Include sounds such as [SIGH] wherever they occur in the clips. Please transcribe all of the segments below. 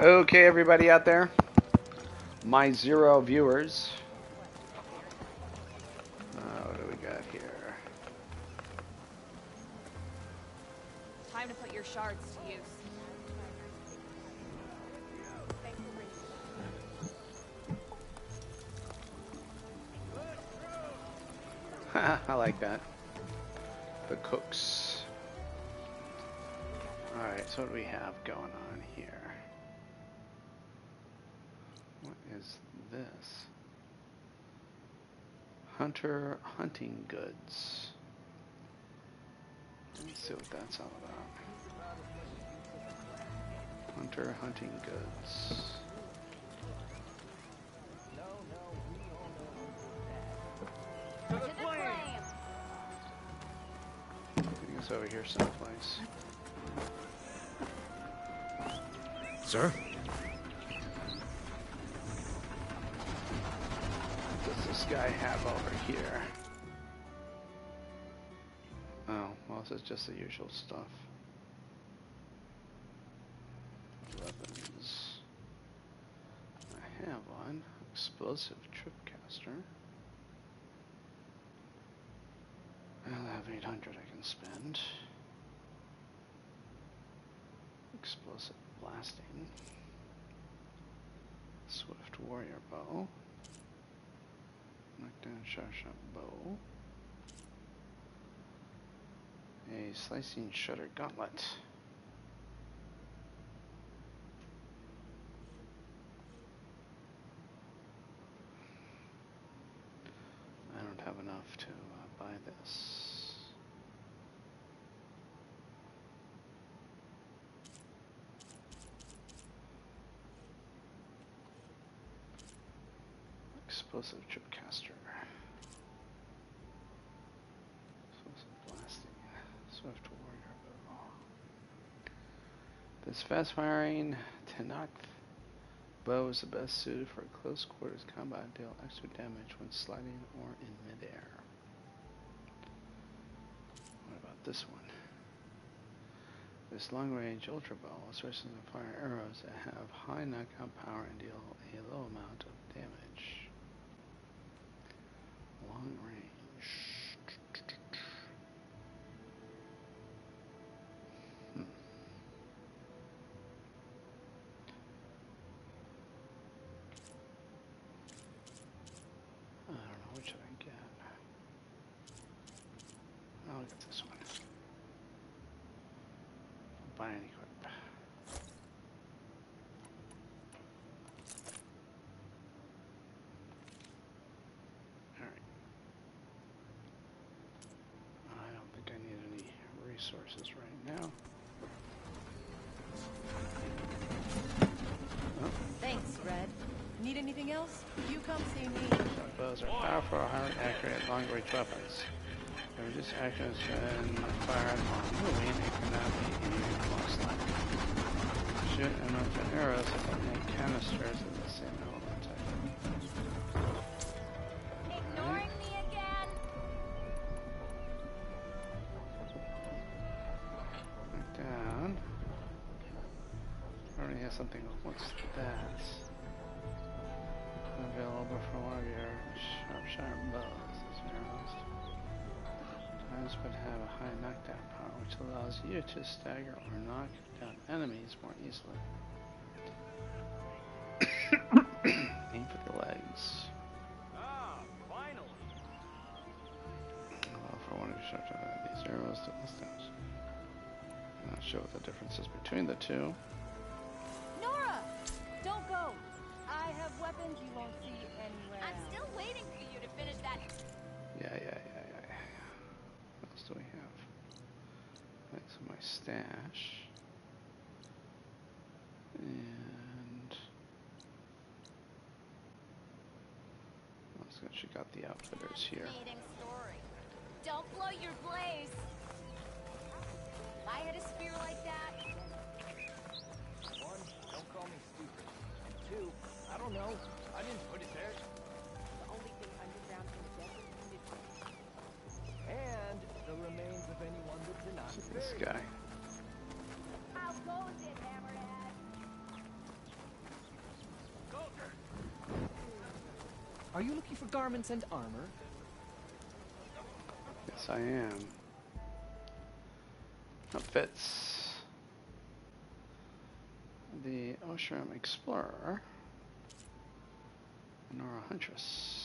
Okay, everybody out there, my zero viewers. Uh, what do we got here? Time to put your shards to use. [LAUGHS] I like that. The cooks. Alright, so what do we have going on here? What is this? Hunter hunting goods. Let's see what that's all about. Hunter hunting goods. To the flame! I think it's over here someplace. Sir? Does this guy have over here? Oh, well, this is just the usual stuff. Weapons. I have one. Explosive tripcaster. I'll have 800 I can spend. Explosive Blastsling. Swift warrior bow. Knockdown shot shot bow. A slicing Shredder Gauntlet. I don't have enough to uh, buy this. Explosive tripcaster. Explosive Blastsling. Swift warrior bow. This fast firing Tenakth bow is the best suited for close quarters combat. Deal extra damage when sliding or in midair. What about this one? This long range ultra bow is to fire arrows that have high knockout power and deal a low amount of damage. Long range. Hmm. I don't know which should I get. I'll get this one. Buy and equip. Alright. I don't think I need any resources right now. Thanks, Red. Need anything else? You come see me. bows are powerful, highly accurate, long-range weapons. They reduce accuracy and fire while moving and cannot be aimed while sliding. Shoot and open arrows that contain canisters to stagger or knock down enemies more easily. [COUGHS] Aim for the legs. Ah, finally. Allow for one of sharp uh, these arrows to distance. Not show what the difference is between the two. My stash. And let's go check out the outfitters here. Story. Don't blow your blaze. If I had a spear like that, One, don't call me stupid. And two, I don't know. I didn't put it there. The only thing underground can get is And the remains this guy. Are you looking for garments and armor? Yes, I am. Outfits. The Oseram Explorer. Nora Huntress.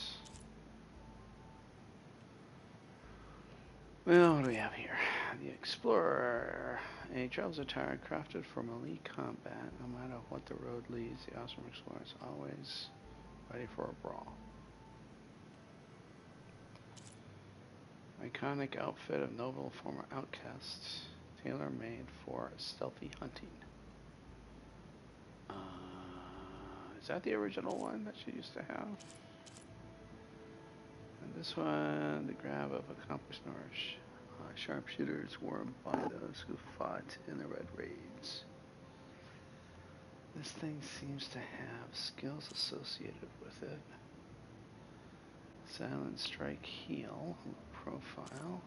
Well, what do we have here? The Explorer. A trouser attire crafted for melee combat. No matter what the road leads, the Oseram Explorer is always ready for a brawl. Iconic outfit of noble former outcasts, tailor made for stealthy hunting. Uh, is that the original one that she used to have? This one, the grab of accomplished Norse uh, sharpshooters worn by those who fought in the Red Raids. This thing seems to have skills associated with it. Silent strike heal profile.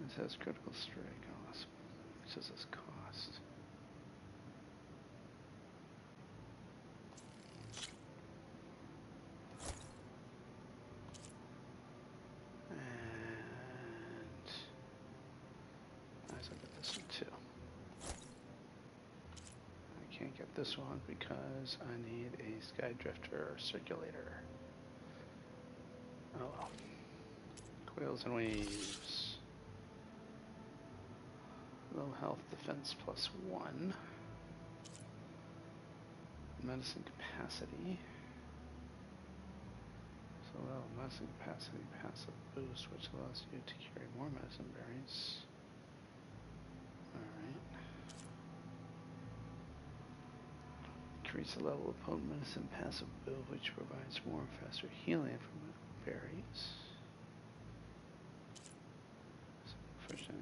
This has critical strike. Oh, this says its cost. And I should get this one too. I can't get this one because I need a Skydrifter circulator. Oh well. Coils and waves. Low health defense plus one. Medicine capacity. So well, medicine capacity passive boost, which allows you to carry more medicine berries. Increase the level of potent medicine passive boost, which provides more and faster healing from berries. First I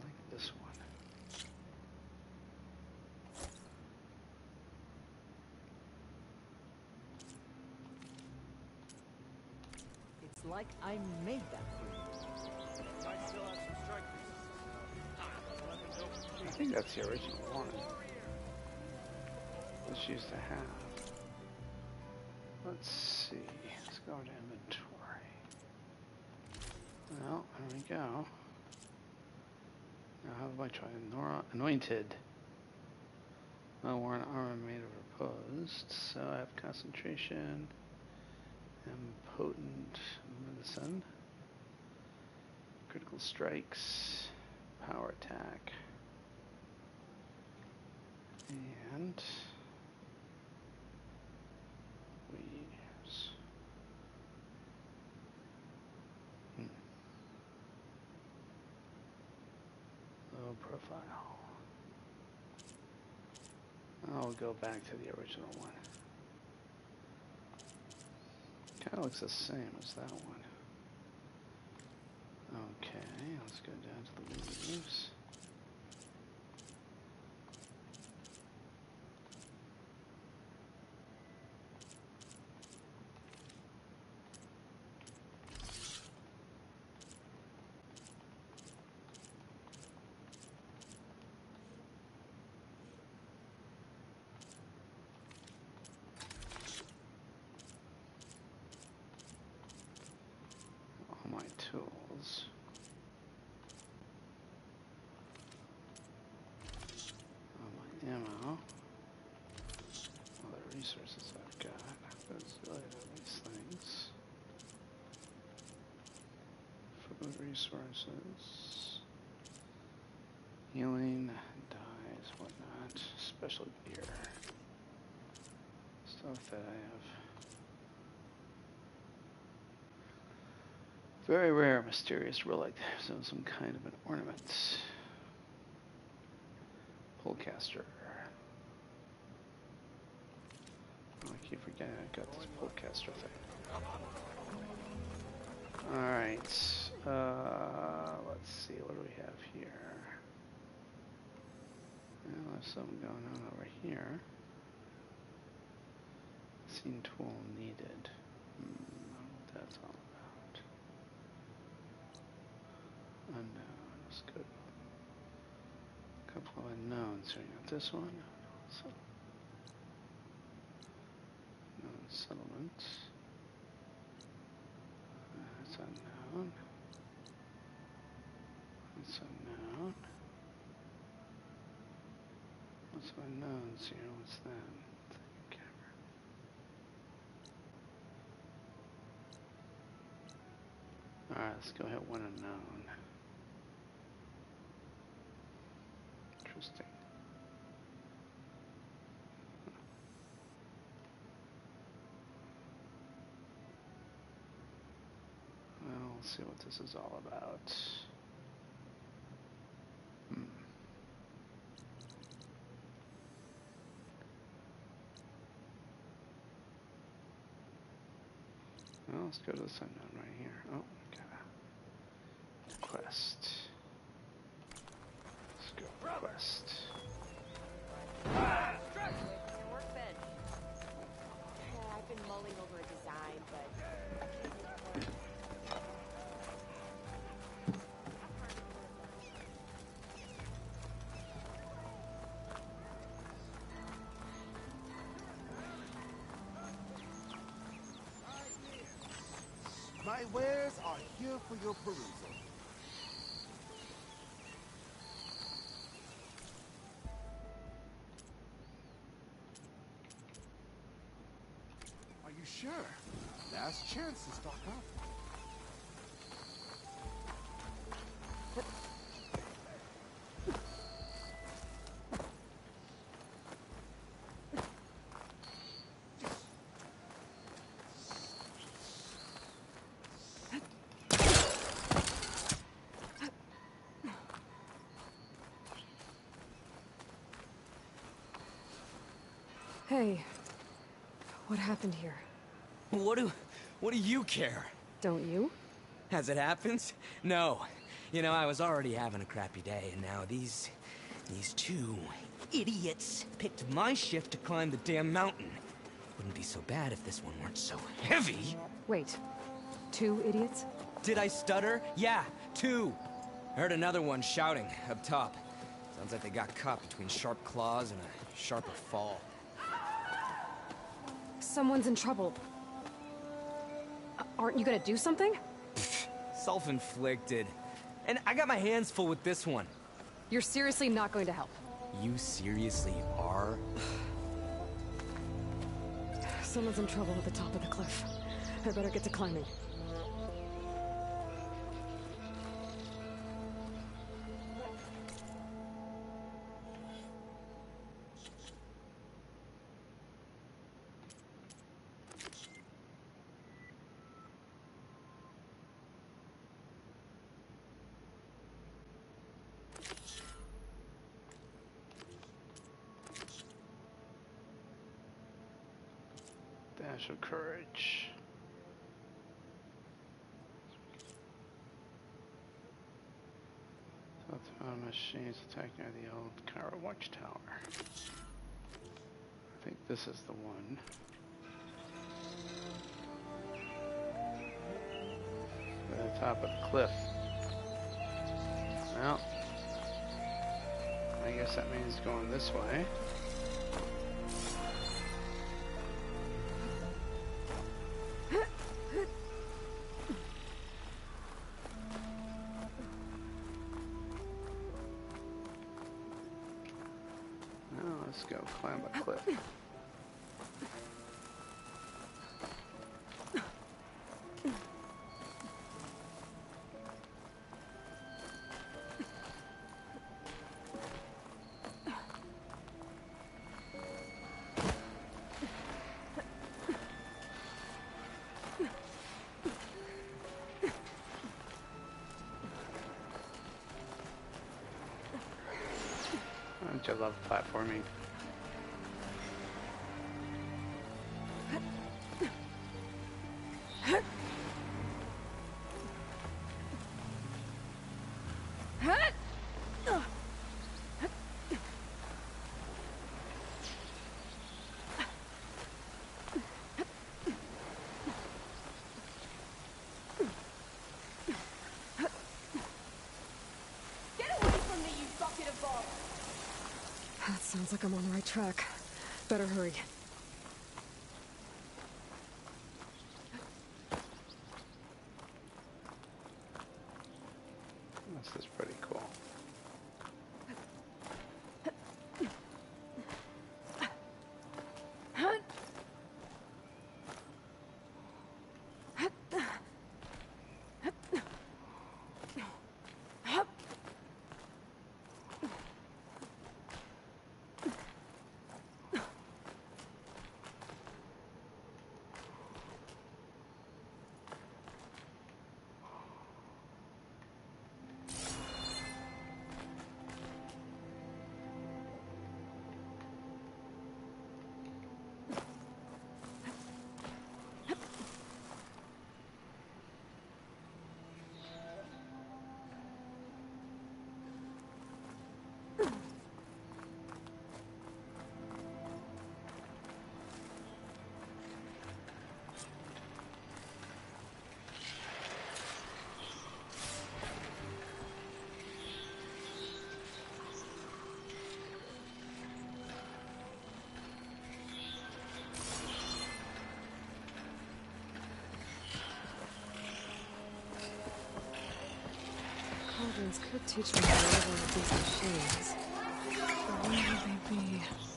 like this one. It's like I made that for you. Might still have some strike ah, I think that's the original one. This used to have. Let's see. Let's go to inventory. Well, there we go. Now how do I try Nora anointed? Wore an armor made of opposed, so I have concentration and potent medicine. Critical strikes, power attack. And weaves. Hmm. Low profile. I'll go back to the original one. Kind of looks the same as that one. Okay, let's go down to the weaves. all my tools. All my ammo. All the resources I've got. Those really are these things. Food resources. Healing, dyes, whatnot. Special gear. Stuff that I have Very rare, mysterious relic. So some kind of an ornament. Pullcaster. Oh, I keep forgetting I got this Pullcaster thing. Alright. Uh, let's see, what do we have here? Well, there's something going on over here. Scene tool needed. Hmm, that's all about. Unknown. Let's go. A couple of unknowns. You got this one. So, no, Settlement. That's unknown. That's unknown. What's unknowns here? What's that? Alright, let's go hit one unknown. Interesting. Well, let's see what this is all about. Go to this unknown right here. Oh, a quest. Let's go quest. Here for your perusal. Are you sure? Last chance to stock up. Hey, what happened here? What do, what do you care? Don't you? As it happens? No. You know, I was already having a crappy day, and now these, these two idiots picked my shift to climb the damn mountain. Wouldn't be so bad if this one weren't so heavy. Wait, two idiots? Did I stutter? Yeah, two. I heard another one shouting up top. Sounds like they got caught between sharp claws and a sharper fall. Someone's in trouble. Uh, aren't you gonna do something? Self-inflicted. And I got my hands full with this one. You're seriously not going to help. You seriously are? [SIGHS] Someone's in trouble at the top of the cliff. I better get to climbing. Of courage. South Mountain machines attack near the old Cairo watchtower. I think this is the one. At the top of the cliff. Well, I guess that means going this way. Don't you love platforming? Like I'm on the right track. Better hurry. Could teach me how to live with these machines. But where would they be?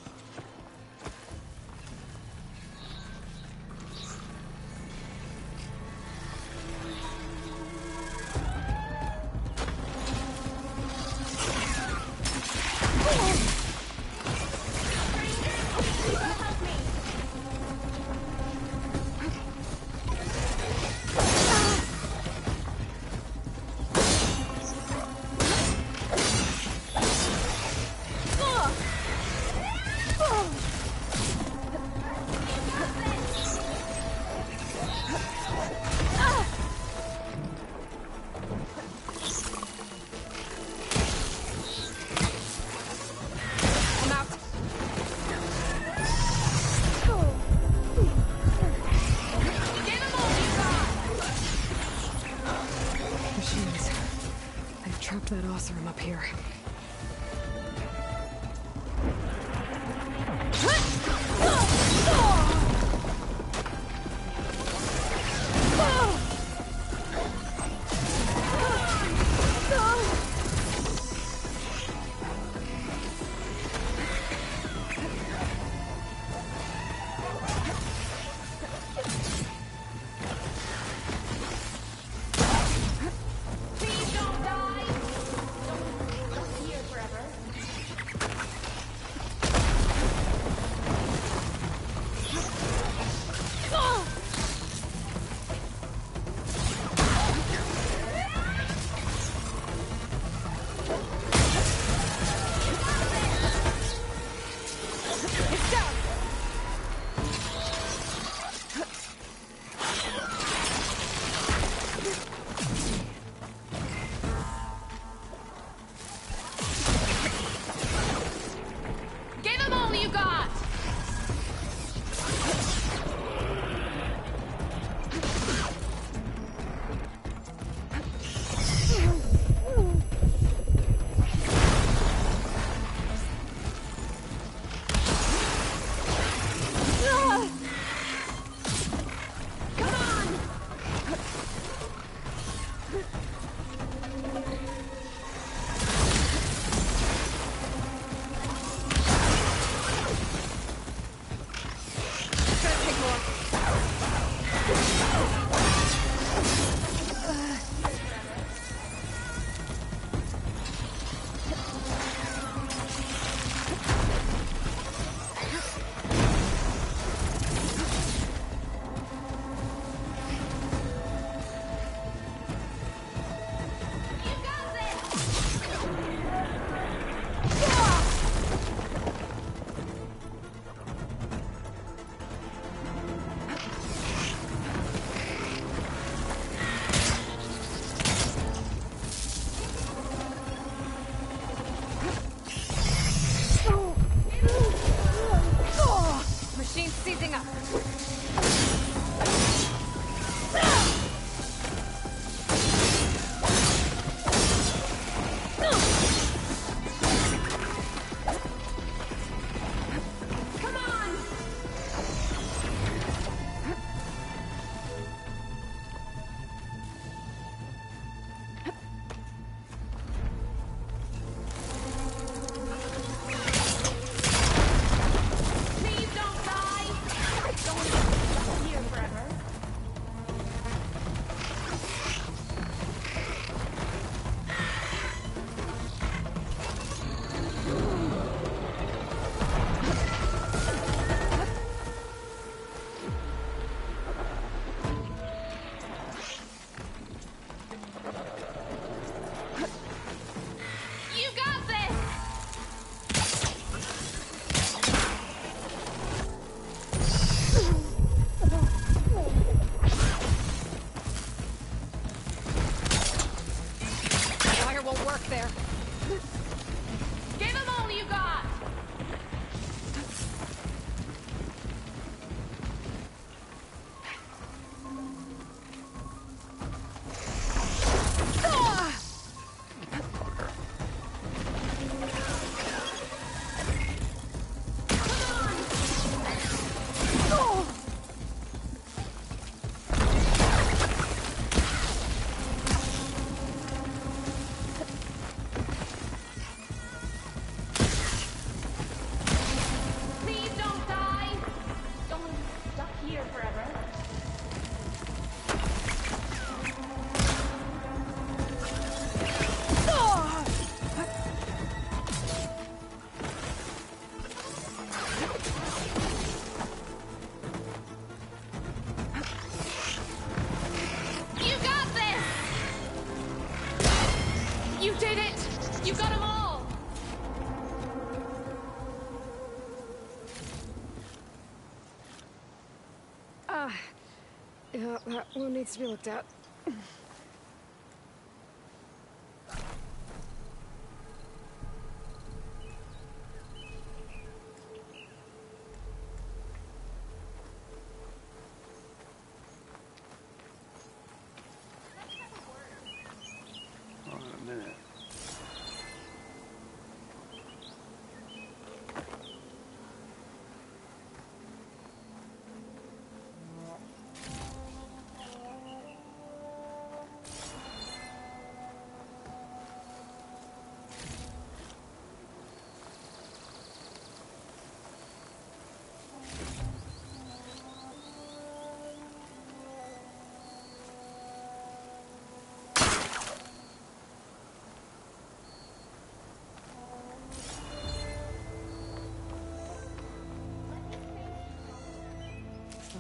Needs to be looked at.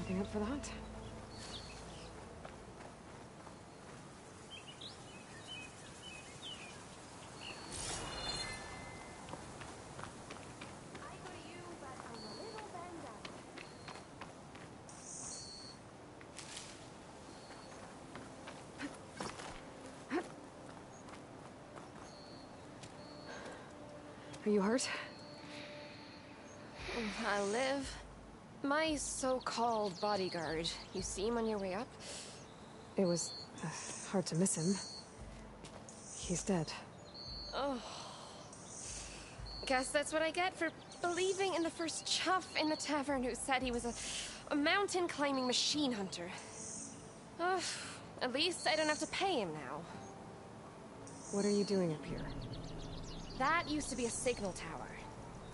Nothing up for banged up. Are you hurt? I live. My so-called bodyguard. You see him on your way up? It was uh, hard to miss him. He's dead. Oh. Guess that's what I get for believing in the first chuff in the tavern who said he was a, a mountain climbing machine hunter. Ugh. At least I don't have to pay him now. What are you doing up here? That used to be a signal tower.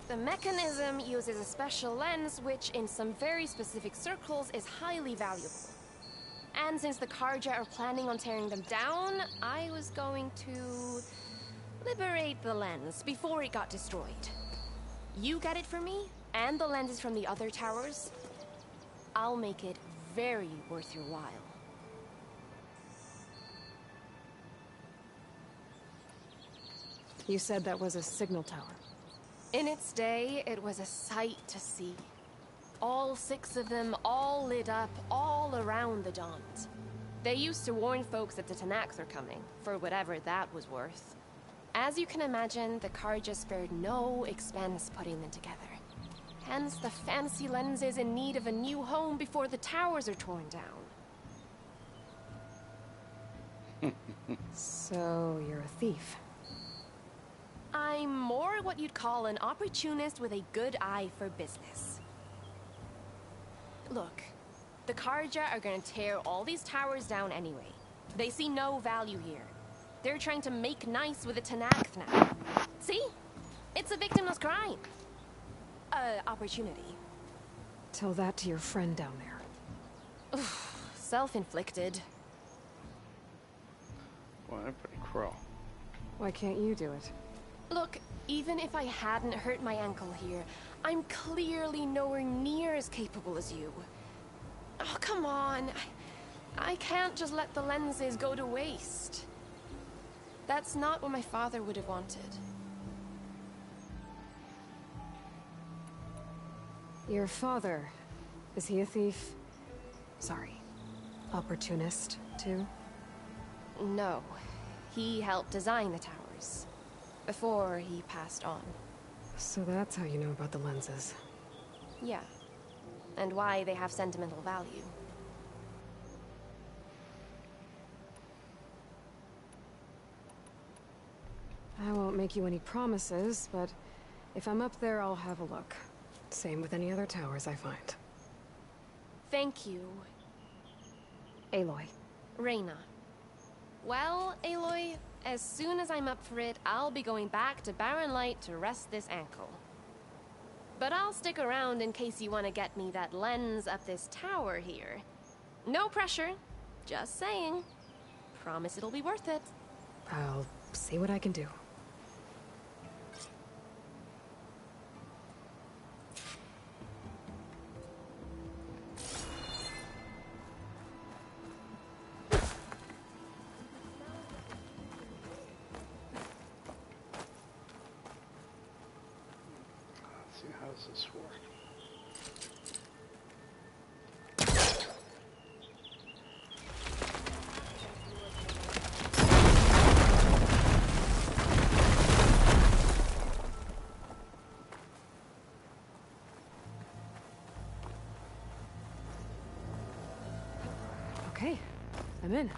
The mechanism uses a special lens, which in some very specific circles is highly valuable. And since the Carja are planning on tearing them down, I was going to liberate the lens before it got destroyed. You get it for me, and the lenses from the other towers. I'll make it very worth your while. You said that was a signal tower. In its day, it was a sight to see. All six of them, all lit up, all around the Dons. They used to warn folks that the Tenakth are coming, for whatever that was worth. As you can imagine, the Carja spared no expense putting them together. Hence the fancy lenses in need of a new home before the towers are torn down. [LAUGHS] So, you're a thief. I'm more what you'd call an opportunist with a good eye for business. Look, the Carja are gonna tear all these towers down anyway. They see no value here. They're trying to make nice with the Tenakth now. See? It's a victimless crime. Uh, opportunity. Tell that to your friend down there. Self-inflicted. Boy, they're pretty cruel. Why can't you do it? Look, even if I hadn't hurt my ankle here, I'm clearly nowhere near as capable as you. Oh, come on. I, I can't just let the lenses go to waste. That's not what my father would have wanted. Your father. Is he a thief? Sorry. Opportunist, too? No. He helped design the towers. Before he passed on. So that's how you know about the lenses. Yeah. And why they have sentimental value. I won't make you any promises, but if I'm up there, I'll have a look. Same with any other towers I find. Thank you, Aloy. Reyna. Well, Aloy, as soon as I'm up for it, I'll be going back to Barren Light to rest this ankle. But I'll stick around in case you want to get me that lens up this tower here. No pressure, just saying. Promise it'll be worth it. I'll see what I can do. does this work? I'm in.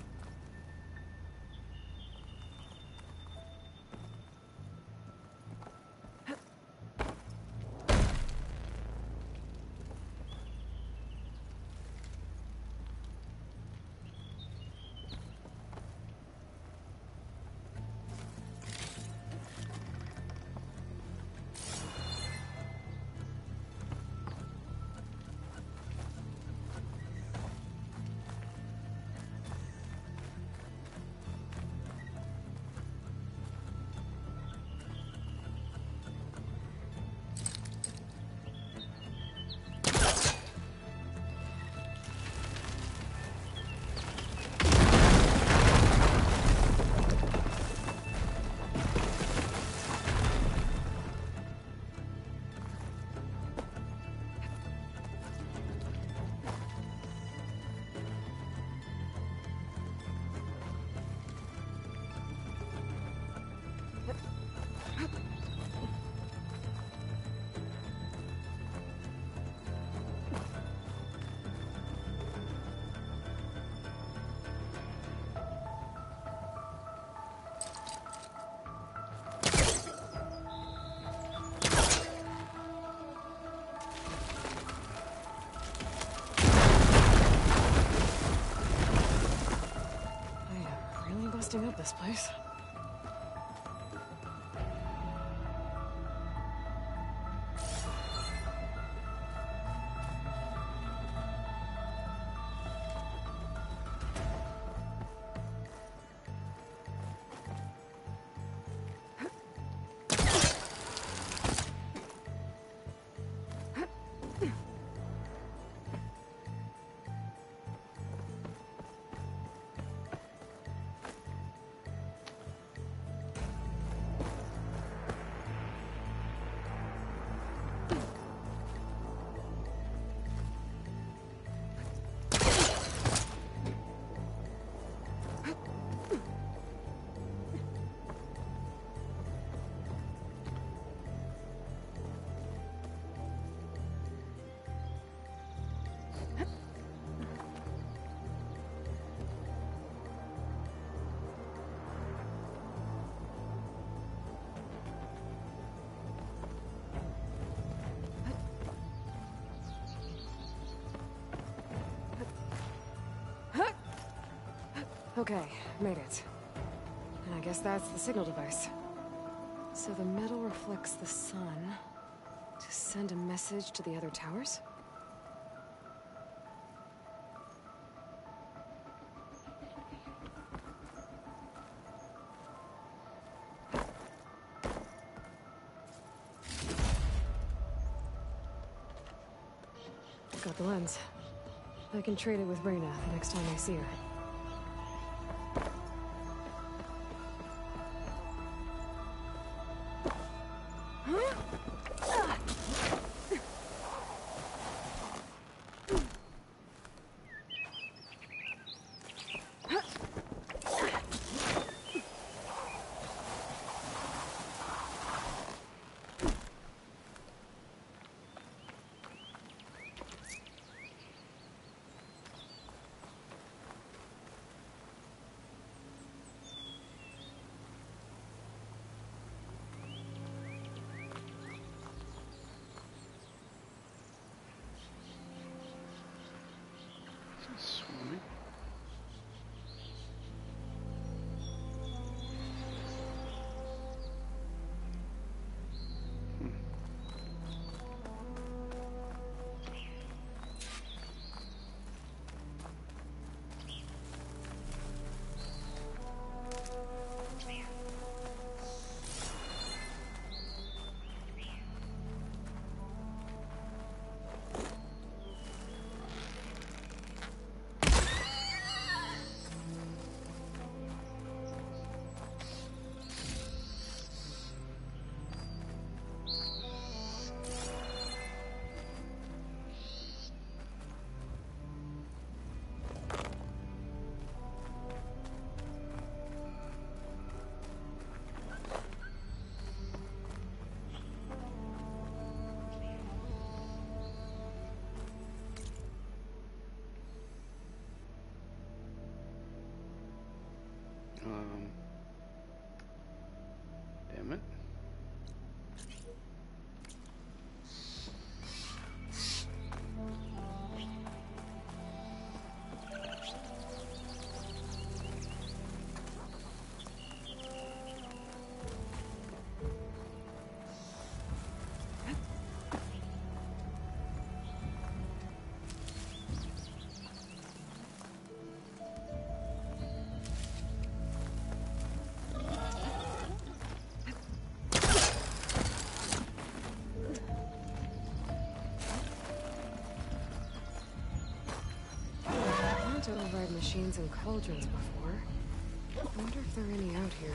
Busting up this place. Okay, made it. And I guess that's the signal device. So the metal reflects the sun to send a message to the other towers? Got the lens. I can trade it with Reyna the next time I see her. Sweet. Swimming. purified machines and cauldrons before. I wonder if there are any out here.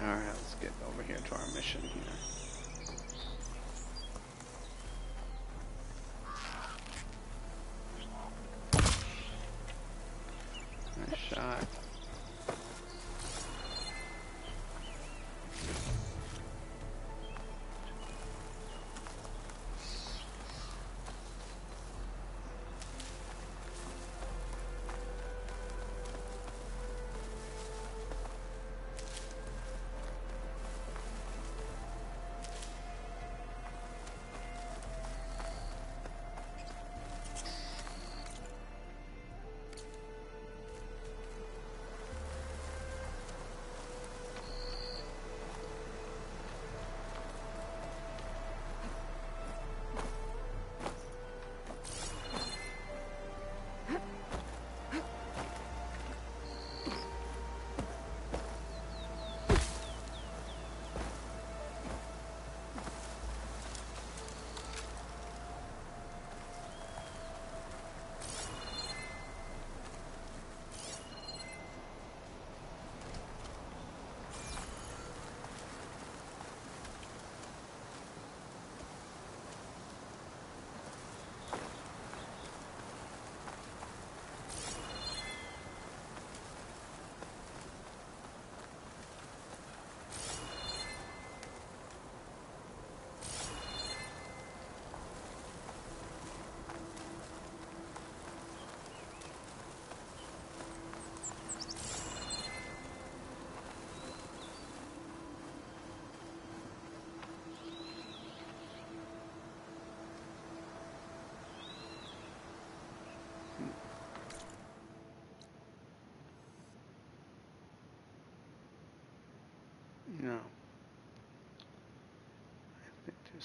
Alright, let's get over here to our mission here.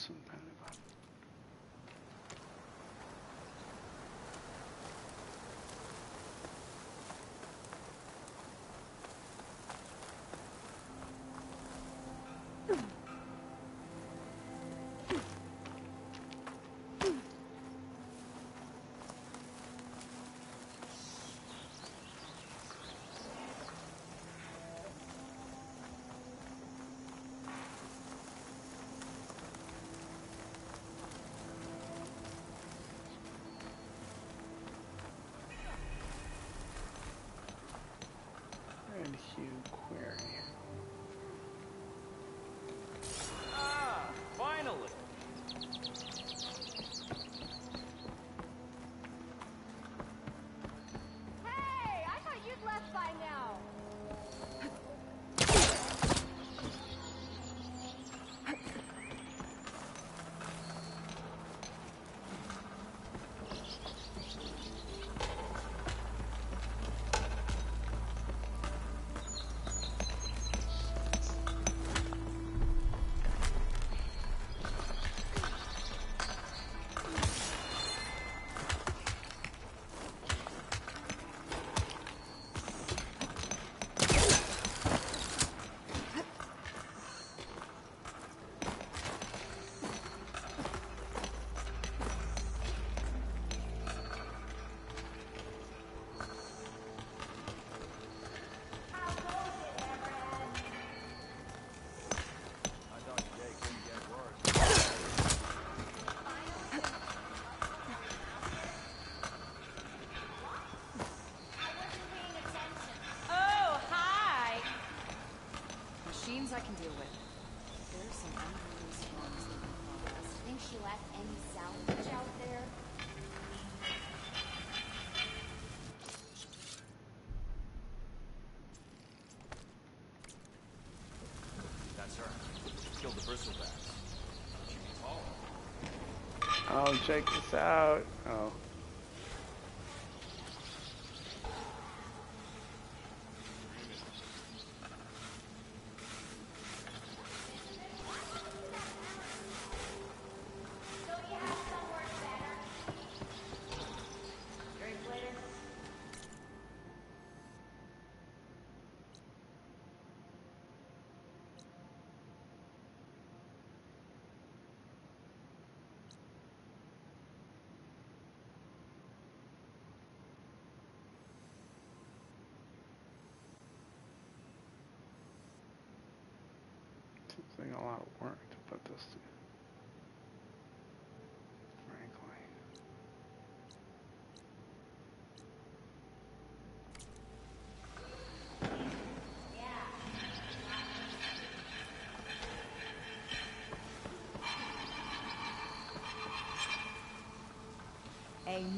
sometimes. Oh, check this out. Oh.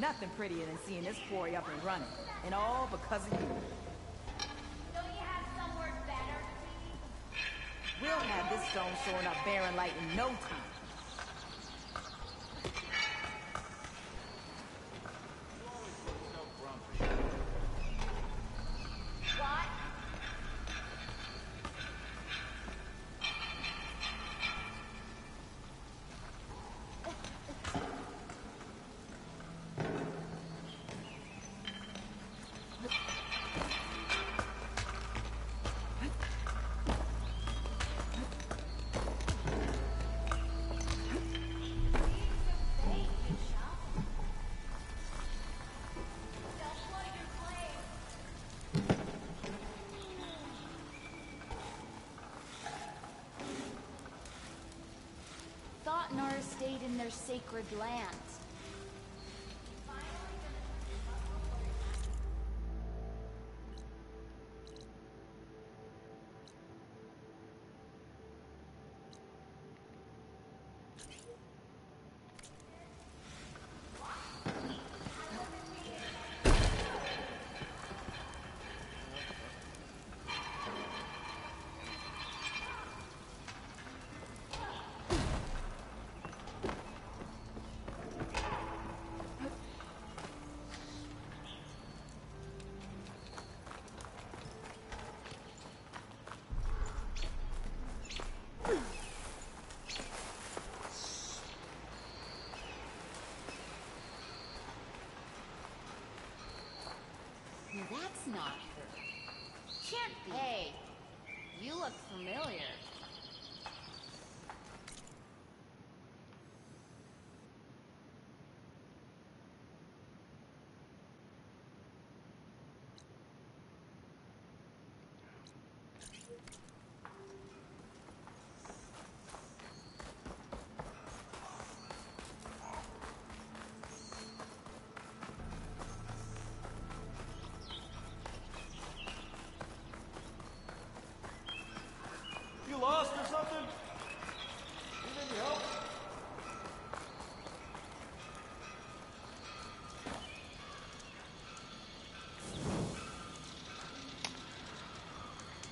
Nothing prettier than seeing this quarry up and running. And all because of you. Don't you have somewhere better? We'll have this stone showing up barren light in no time. Stayed in their sacred lands. That's not her. Can't be. Hey, you look familiar.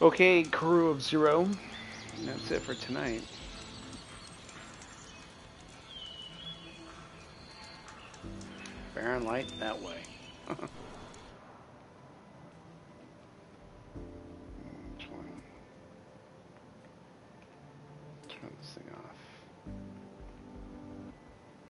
Okay, crew of zero. That's it for tonight. Barren light that way. [LAUGHS]